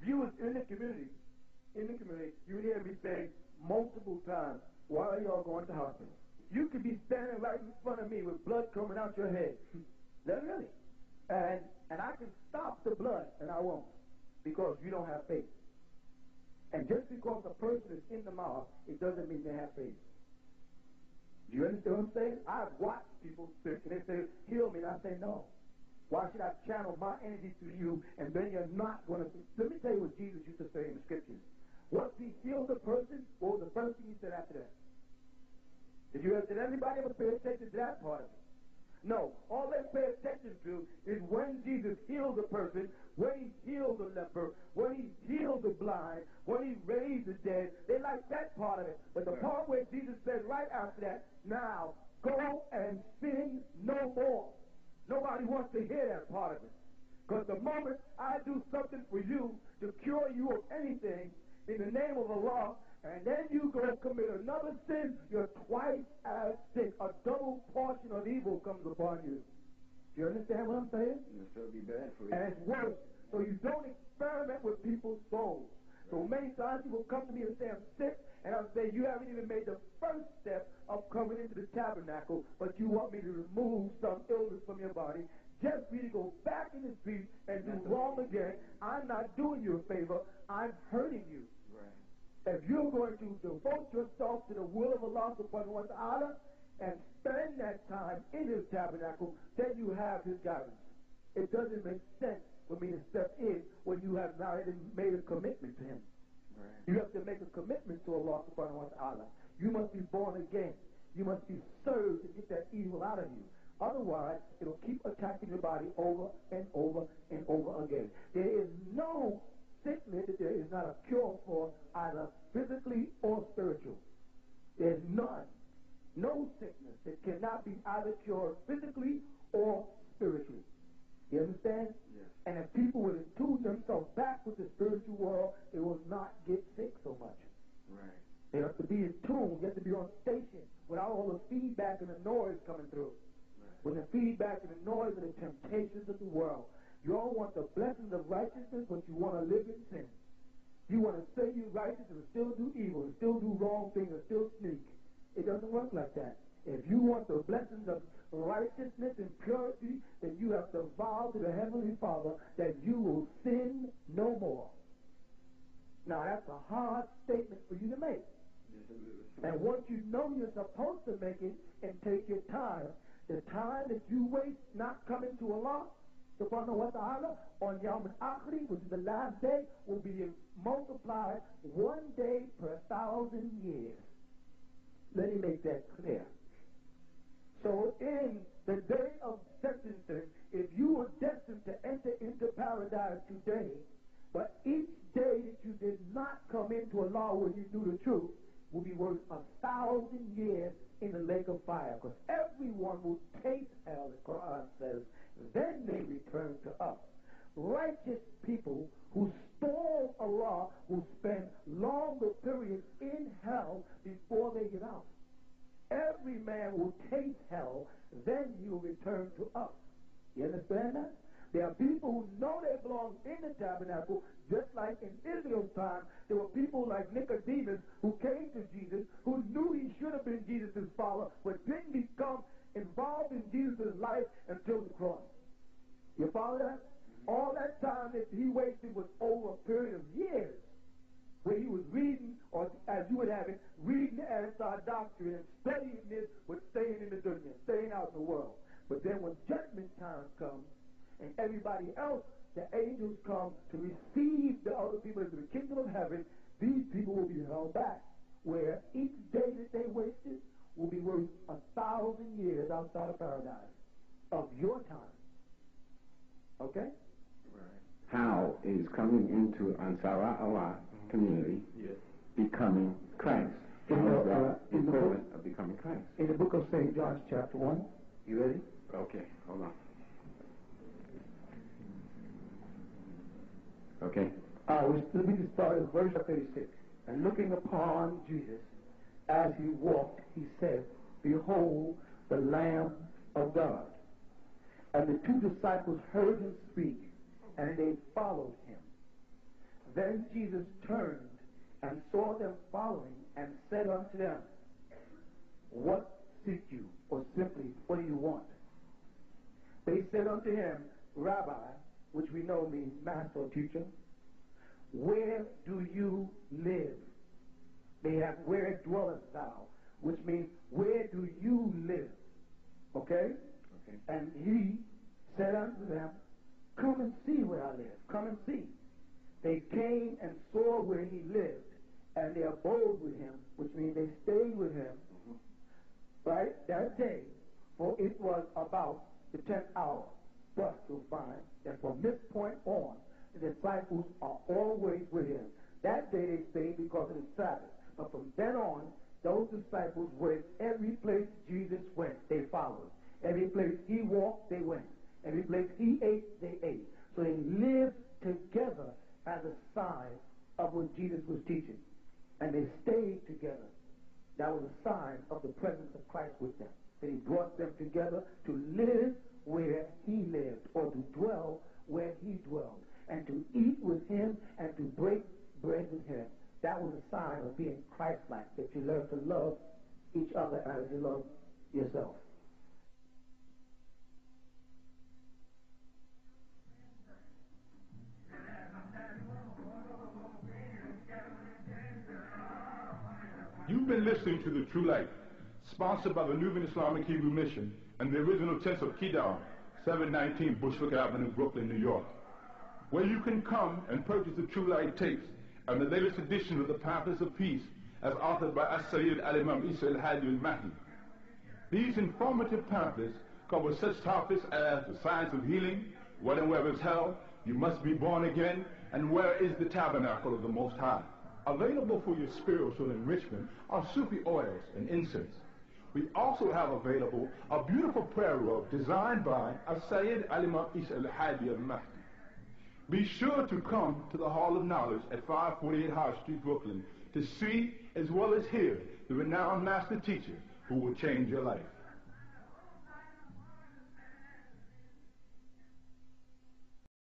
Viewers in the community, in the community, you hear me say multiple times, why are y'all going to hospital? You could be standing right in front of me with blood coming out your head. Literally. And and I can stop the blood and I won't. Because you don't have faith. And just because a person is in the mouth, it doesn't mean they have faith. Do you understand what I'm saying? I've watched people sick and they say, heal me, and I say no. Why should I channel my energy to you and then you're not going to? Let me tell you what Jesus used to say in the scriptures. Once he healed the person, what was the first thing he said after that? Did you did anybody ever pay attention to that part of it? No. All they pay attention to is when Jesus healed the person, when he healed the leper, when he healed the blind, when he raised the dead. They like that part of it. But the part where Jesus said right after that, now go and sin no more. Nobody wants to hear that part of it. Because the moment I do something for you to cure you of anything in the name of Allah, and then you go commit another sin, you're twice as sick. A double portion of evil comes upon you. Do you understand what I'm saying? It'll still be bad for you. And it's worse. So you don't experiment with people's souls. So many times people come to me and say, I'm sick, and I'll say, you haven't even made the first step of coming into the tabernacle, but you want me to remove some illness from your body. Just for you to go back in the street and do wrong again. I'm not doing you a favor. I'm hurting you. If you're going to devote yourself to the will of Allah subhanahu wa ta'ala and spend that time in his tabernacle, then you have his guidance. It doesn't make sense for me to step in when you have not even made a commitment to him. Right. You have to make a commitment to Allah subhanahu wa ta'ala. You must be born again. You must be served to get that evil out of you. Otherwise, it'll keep attacking your body over and over and over again. There is no sickness that there is not a cure for, either physically or spiritual. There's none. No sickness that cannot be either cured physically or spiritually. You understand? Yes. And if people would tune themselves back with the spiritual world, they will not get sick so much. Right. They have to be in tune. You have to be on station without all the feedback and the noise coming through. Right. With the feedback and the noise and the temptations of the world. You all want the blessings of righteousness, but you want to live in sin. You want to say you're righteous and still do evil, and still do wrong things, and still sneak. It doesn't work like that. If you want the blessings of righteousness and purity, then you have to vow to the Heavenly Father that you will sin no more. Now, that's a hard statement for you to make. And once you know you're supposed to make it and take your time, the time that you waste not coming to Allah, subhanahu wa ta'ala, on Yawm al-Akhri, which is the last day, will be multiplied one day per thousand years. Let me make that clear. So in the day of sentencing, if you were destined to enter into paradise today, but each day that you did not come into a law where you knew the truth, will be worth a thousand years in the lake of fire. Because everyone will taste hell, the Quran says, then they return to us. Righteous people who stole Allah will spend longer periods in hell before they get out. Every man will taste hell, then he will return to us. You understand that? There are people who know they belong in the tabernacle, just like in Israel's time, there were people like Nicodemus who came to Jesus, who knew he should have been Jesus' follower, but didn't become involved in Jesus' life until the cross. You follow that? All that time that he wasted was over a period of years where he was reading, or as you would have it, reading the Aristotle doctrine and studying this, but staying in the dunya, staying out in the world. But then when judgment time comes, and everybody else, the angels come to receive the other people into the kingdom of heaven, these people will be held back. Where each day that they wasted will be worth a thousand years outside of paradise of your time. Okay? How is coming into Ansara Allah community Yes. becoming Christ? In How the, is uh, in the book- of becoming Christ? In the book of St. John, chapter 1, you ready? Okay, hold on. Okay. Uh, we, let me just start at verse 36. And looking upon Jesus as he walked, he said, Behold the Lamb of God. And the two disciples heard him speak, and they followed him. Then Jesus turned and saw them following, and said unto them, What seek you? Or simply, what do you want? They said unto him, Rabbi, which we know means master or teacher, where do you live? They have, where dwellest thou? Which means, where do you live? Okay? Okay. And he said unto them, Come and see where I live. Come and see. They came and saw where he lived, and they abode with him, which means they stayed with him, mm-hmm. right, that day, for it was about the tenth hour. But you'll find that from this point on, the disciples are always with him. That day they stayed because of the Sabbath. But from then on, those disciples went every place Jesus went, they followed. Every place he walked, they went. Every place he ate, they ate. So they lived together as a sign of what Jesus was teaching. And they stayed together. That was a sign of the presence of Christ with them. That he brought them together to live where he lived or to dwell where he dwelled and to eat with him and to break bread with him. That was a sign of being Christ-like, that you learn to love each other as you love yourself. You've been listening to The True Light, sponsored by the Nubian Islamic Hebrew Mission and the original tents of Kedar, 719 Bushwick Avenue, Brooklyn, New York, where you can come and purchase the True Light tapes and the latest edition of the Pamphlets of Peace as authored by As-Sayyid Al-Imam Isa Al-Hadi Al-Mahdi. These informative pamphlets cover such topics as the science of healing, what and where is hell, you must be born again, and where is the tabernacle of the Most High. Available for your spiritual enrichment are Sufi oils and incense. We also have available a beautiful prayer robe designed by As-Sayyid Al-Imam Isa Al-Hadi Al-Mahdi. Be sure to come to the Hall of Knowledge at 548 High Street, Brooklyn to see as well as hear the renowned master teacher who will change your life.